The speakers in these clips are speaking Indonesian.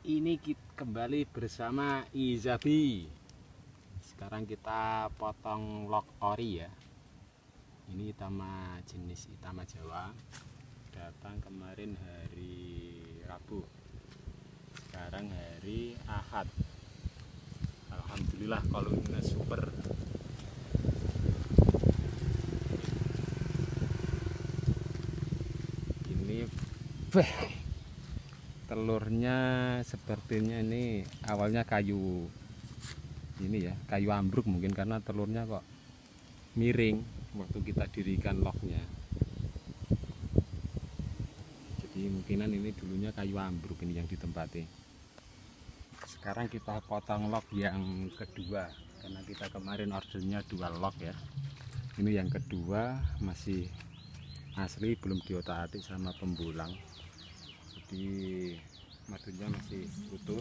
ini kita kembali bersama Izabi. Sekarang kita potong lock ori ya. Ini itama jenis itama Jawa. Datang kemarin hari Rabu. Sekarang hari Ahad. Alhamdulillah kalau ini super. Ini telurnya sepertinya ini awalnya kayu ini ya kayu ambruk mungkin karena telurnya kok miring waktu kita dirikan locknya jadi mungkinan ini dulunya kayu ambruk ini yang ditempati. Sekarang kita potong lock yang kedua karena kita kemarin ordernya dua lock ya. Ini yang kedua masih asli belum diotak atik sama pembulang jadi madunya masih utuh.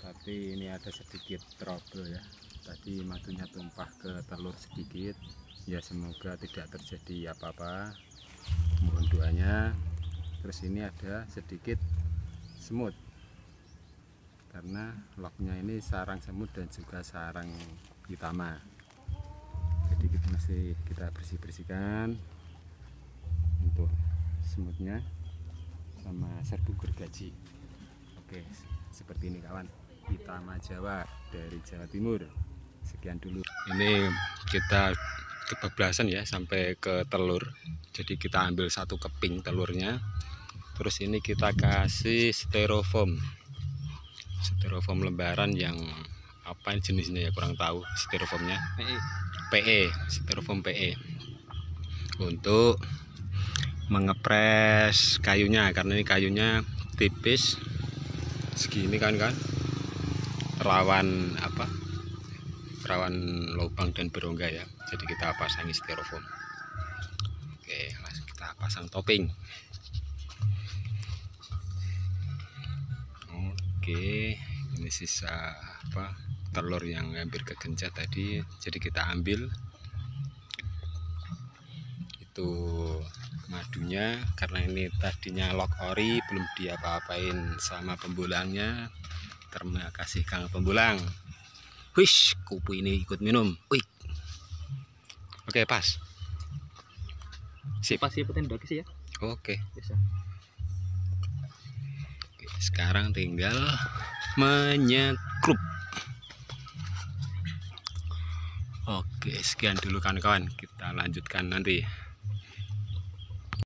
Tapi ini ada sedikit trouble ya. Tadi madunya tumpah ke telur sedikit. Ya semoga tidak terjadi apa-apa. Mohon doanya. Terus ini ada sedikit semut. Karena locknya ini sarang semut dan juga sarang hitama jadi kita masih kita bersih-bersihkan untuk semutnya sama serbu gergaji. Oke seperti ini kawan. Hitama Jawa dari Jawa Timur. Sekian dulu. Ini kita kebablasan ya sampai ke telur. Jadi kita ambil satu keping telurnya. Terus ini kita kasih styrofoam. Styrofoam lembaran yang apa jenisnya ya kurang tahu styrofoamnya? PE styrofoam PE untuk mengepres kayunya karena ini kayunya tipis segini kan kan? Rawan apa? Rawan lubang dan berongga ya. Jadi kita pasangi styrofoam. Oke kita pasang topping. Oke ini sisa apa? Telur yang hampir kegencat tadi. Jadi kita ambil. Itu madunya karena ini tadinya lock ori belum diapa-apain sama pembulangnya terima kasih kang pembulang. Wish kupu ini ikut minum. Wih. Oke pas. Sip. Pasti penting bagus ya. Oke. Bisa Oke, sekarang tinggal menyekrup Oke sekian dulu kawan-kawan. Kita lanjutkan nanti